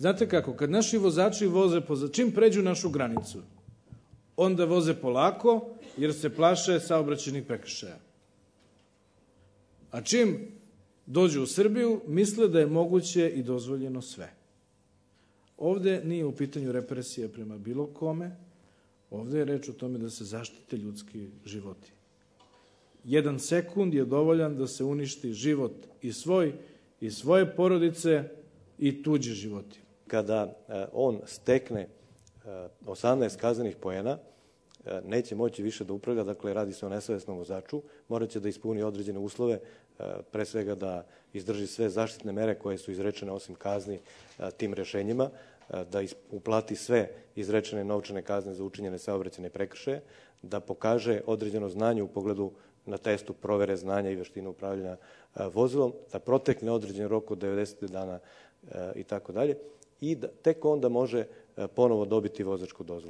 Znate kako, kad naši vozači voze, po, čim pređu našu granicu, onda voze polako, jer se plaše saobraćenih prekršaja. A čim dođu u Srbiju, misle da je moguće i dozvoljeno sve. Ovde nije u pitanju represija prema bilo kome, ovde je reč o tome da se zaštite ljudski životi. Jedan sekund je dovoljan da se uništi život i svoj, i svoje porodice i tuđe životi. Kada e, on stekne 18 e, kaznenih poena, e, neće moći više da upravlja, dakle radi se o nesavesnom vozaču, moraće da ispuni određene uslove, pre svega da izdrži sve zaštitne mere koje su izrečene osim kazni tim rešenjima, da uplati sve izrečene novčane kazne za učinjene saobraćene prekršaje, da pokaže određeno znanje u pogledu na testu provere znanja i veštine upravljanja vozilom, da protekne određen rok od 90 dana i tako dalje i da tek onda može ponovo dobiti vozačku dozvolu.